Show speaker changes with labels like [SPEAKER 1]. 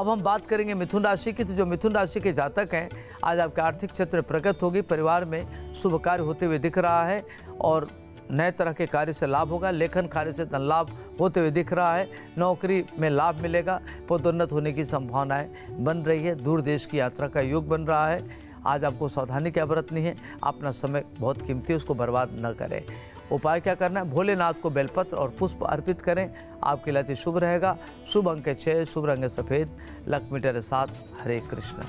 [SPEAKER 1] अब हम बात करेंगे मिथुन राशि की। तो जो मिथुन राशि के जातक हैं, आज आपके आर्थिक क्षेत्र प्रगत होगी, परिवार में शुभ कार्य होते हुए दिख रहा है और नए तरह के कार्य से लाभ होगा, लेखन कार्य से धन लाभ होते हुए दिख रहा है, नौकरी में लाभ मिलेगा, पदोन्नत होने की संभावनाएँ बन रही है, दूर देश की यात्रा का योग बन रहा है, आज आपको सावधानी क्या बरतनी है, अपना समय बहुत कीमती है, उसको बर्बाद न करें। उपाय क्या करना है? भोलेनाथ को बेलपत्र और पुष्प अर्पित करें। आपके लिए शुभ रहेगा। शुभ अंक छः शुभ रंग सफ़ेद। लक्ष्मी सात, हरे कृष्ण।